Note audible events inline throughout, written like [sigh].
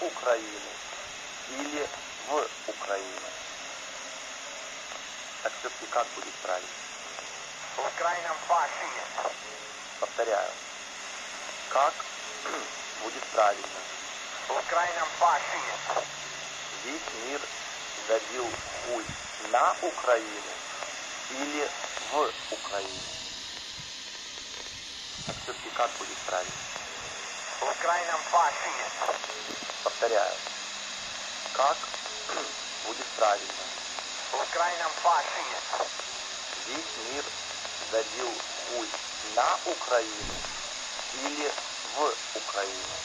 Украину или в Украину? Так все-таки как будет правильно? В крайнем фашине. Повторяю. Как [clears throat] будет правильно? В крайнем фашине. Весь мир забил хуй на Украину или в Украину? Так все-таки как будет правильно? В крайнем фашине. Повторяю. Как [clears throat] будет правильно? В крайнем фашине. Весь мир забил хуй на Украину или в Украину?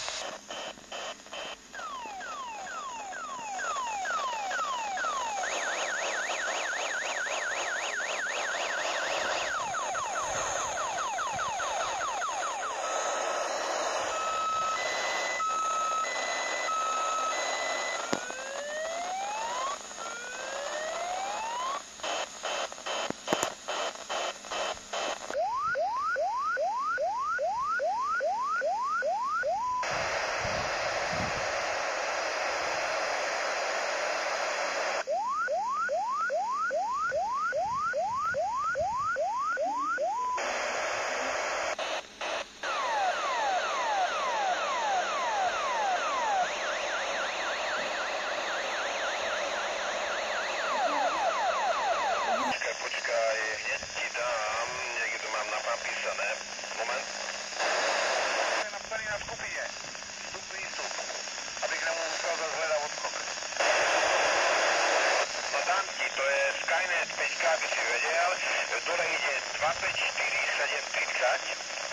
Skynet 5 by si vedel, dole ide 254 730,